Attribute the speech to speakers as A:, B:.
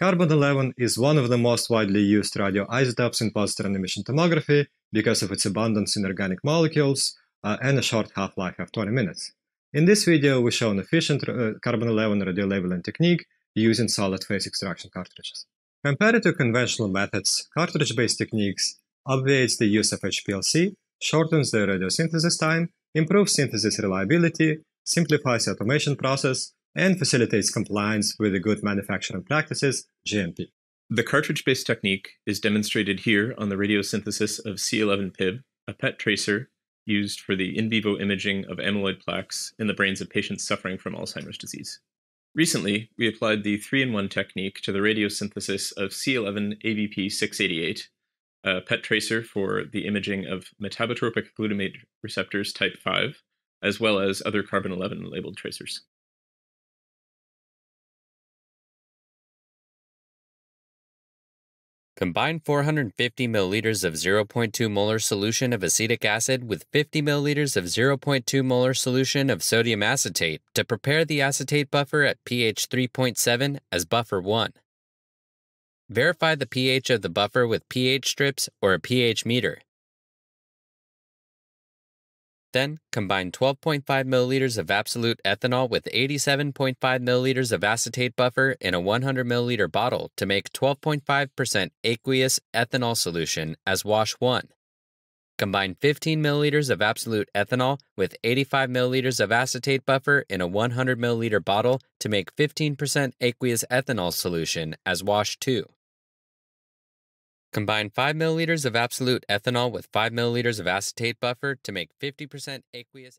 A: Carbon 11 is one of the most widely used radioisotopes in positron emission tomography because of its abundance in organic molecules uh, and a short half life of 20 minutes. In this video, we show an efficient uh, carbon 11 radiolabeling technique using solid phase extraction cartridges. Compared to conventional methods, cartridge based techniques obviates the use of HPLC, shortens the radiosynthesis time, improves synthesis reliability, simplifies the automation process, and facilitates compliance with the good manufacturing practices, GMP.
B: The cartridge-based technique is demonstrated here on the radiosynthesis of C11PIB, a PET tracer used for the in vivo imaging of amyloid plaques in the brains of patients suffering from Alzheimer's disease. Recently, we applied the 3-in-1 technique to the radiosynthesis of C11ABP688, a PET tracer for the imaging of metabotropic glutamate receptors type 5, as well as other carbon 11 labeled tracers.
C: Combine 450 milliliters of 0.2 molar solution of acetic acid with 50 milliliters of 0.2 molar solution of sodium acetate to prepare the acetate buffer at pH 3.7 as buffer 1. Verify the pH of the buffer with pH strips or a pH meter. Then, combine 12.5 milliliters of absolute ethanol with 87.5 milliliters of acetate buffer in a 100 milliliter bottle to make 12.5% aqueous ethanol solution as wash 1. Combine 15 milliliters of absolute ethanol with 85 milliliters of acetate buffer in a 100 milliliter bottle to make 15% aqueous ethanol solution as wash 2. Combine 5 milliliters of absolute ethanol with 5 milliliters of acetate buffer to make 50% aqueous